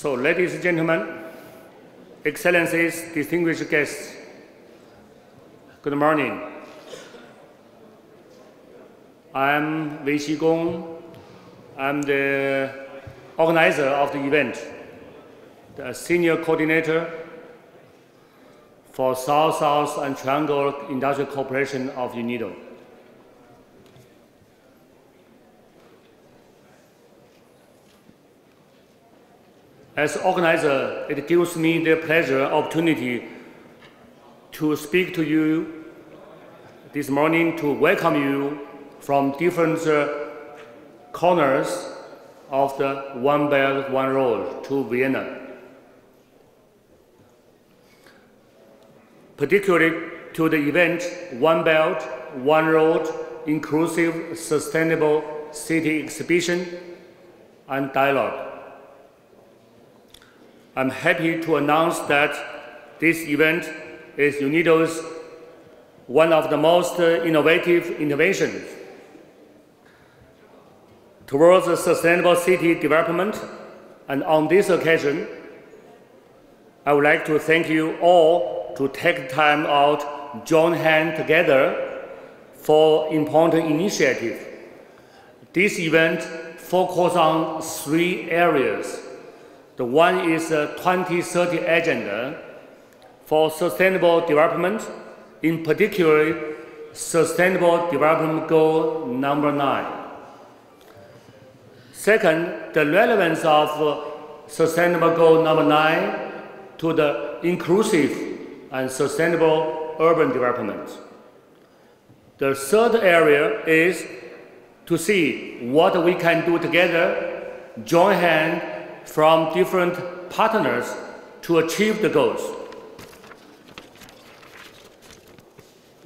So, ladies and gentlemen, excellencies, distinguished guests, good morning. I'm Weixi Gong. I'm the organizer of the event, the senior coordinator for South-South and Triangle Industrial Cooperation of UNIDO. As organizer, it gives me the pleasure opportunity to speak to you this morning to welcome you from different uh, corners of the One Belt, One Road to Vienna. Particularly to the event One Belt, One Road Inclusive Sustainable City Exhibition and Dialogue. I'm happy to announce that this event is UNIDO's one of the most innovative interventions towards a sustainable city development. And on this occasion, I would like to thank you all to take time out, join hands together for important initiative. This event focuses on three areas the one is the 2030 Agenda for Sustainable Development, in particular, Sustainable Development Goal number nine. Second, the relevance of Sustainable Goal number nine to the inclusive and sustainable urban development. The third area is to see what we can do together, join hands from different partners to achieve the goals.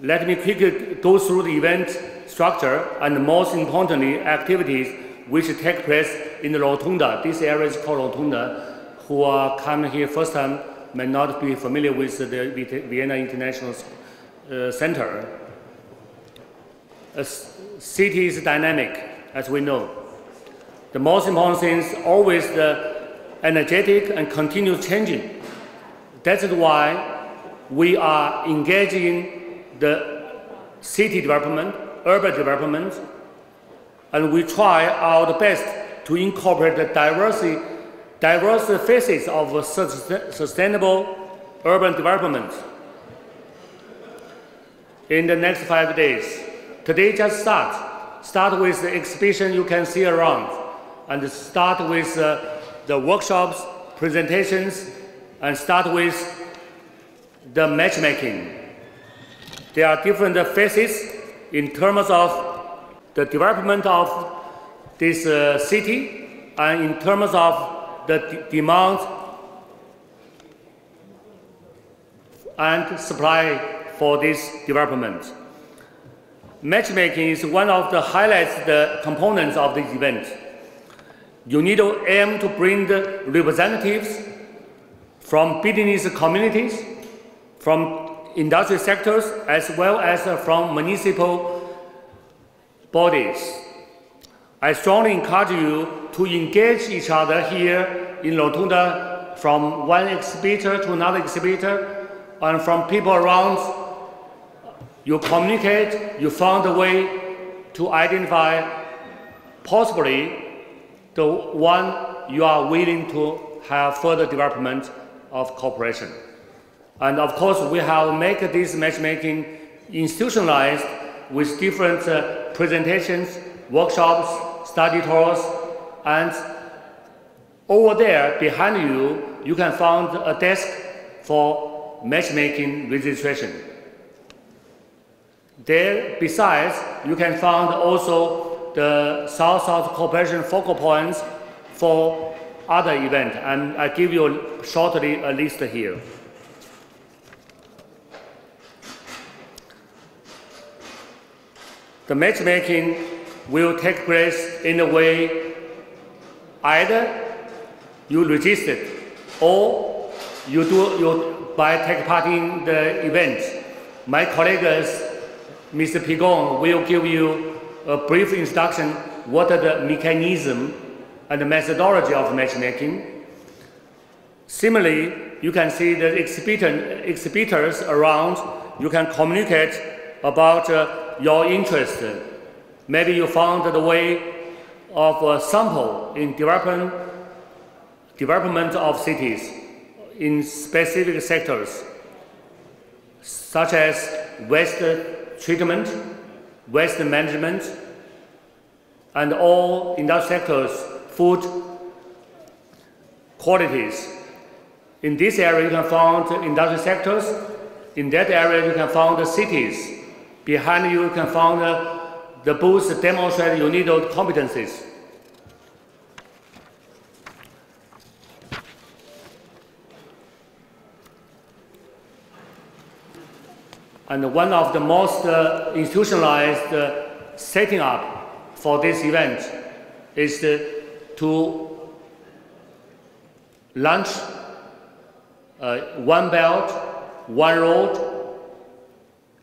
Let me quickly go through the event structure and most importantly, activities which take place in the Rotunda. This area is called Rotunda. Who are coming here first time may not be familiar with the Vienna International uh, Center. A city is dynamic, as we know. The most important thing is always the energetic and continuous changing. That's why we are engaging the city development, urban development, and we try our best to incorporate the diversity, diverse phases of sustainable urban development. In the next five days, today just start. Start with the exhibition you can see around and start with uh, the workshops, presentations, and start with the matchmaking. There are different phases in terms of the development of this uh, city and in terms of the demand and supply for this development. Matchmaking is one of the highlights, the components of this event. UNIDO aim to bring the representatives from business communities, from industry sectors, as well as uh, from municipal bodies. I strongly encourage you to engage each other here in Rotunda from one exhibitor to another exhibitor and from people around. You communicate, you found a way to identify possibly the one you are willing to have further development of cooperation. And of course, we have made this matchmaking institutionalized with different uh, presentations, workshops, study tours, and over there behind you, you can find a desk for matchmaking registration. There, besides, you can find also the South-South cooperation focal points for other events, and I give you shortly a list here. The matchmaking will take place in a way either you register or you do you by take part in the event. My colleagues, Mr. Pigon, will give you a brief introduction what are the mechanism and the methodology of matchmaking. Similarly, you can see the exhibitor, exhibitors around. You can communicate about uh, your interest. Maybe you found the way of a sample in development, development of cities in specific sectors, such as waste treatment, waste management, and all industrial sectors, food qualities. In this area, you can find industrial sectors. In that area, you can find the cities. Behind you, you can find the booths demonstrate UNIDO competencies. And one of the most uh, institutionalized uh, setting up for this event is uh, to launch uh, one belt, one road,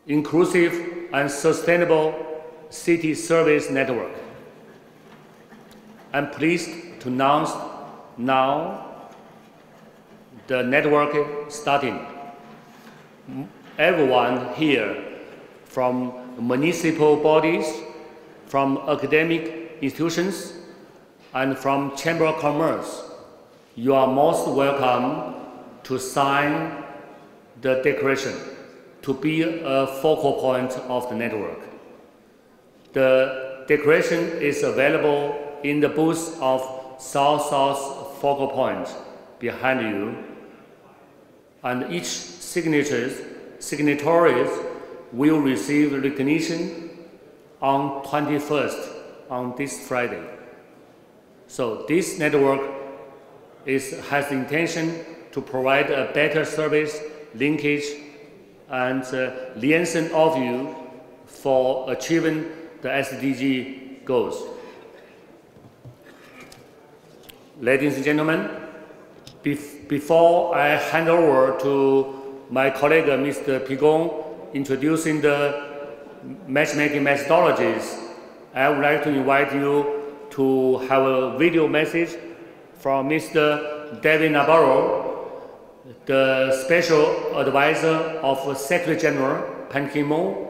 inclusive and sustainable city service network. I'm pleased to announce now the network starting everyone here from municipal bodies, from academic institutions, and from Chamber of Commerce. You are most welcome to sign the declaration to be a focal point of the network. The declaration is available in the booth of South-South Focal Point behind you, and each signature signatories will receive recognition on 21st, on this Friday. So this network is, has the intention to provide a better service, linkage, and uh, liaison of you for achieving the SDG goals. Ladies and gentlemen, bef before I hand over to my colleague, Mr. Pigong, introducing the matchmaking methodologies, I would like to invite you to have a video message from Mr. David Nabarro, the Special Advisor of Secretary General Ban Ki-moon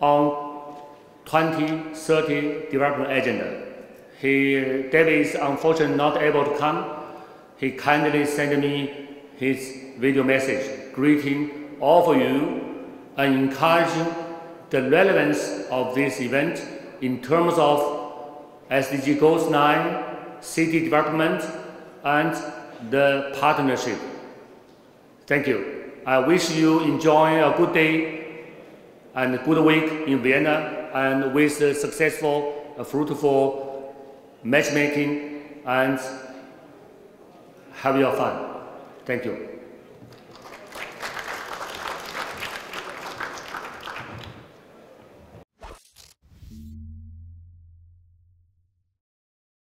on 2030 Development Agenda. He, David is unfortunately not able to come. He kindly sent me his video message greeting all of you and encouraging the relevance of this event in terms of SDG Goals 9, city development, and the partnership. Thank you. I wish you enjoy a good day and a good week in Vienna and with successful, fruitful matchmaking and have your fun. Thank you.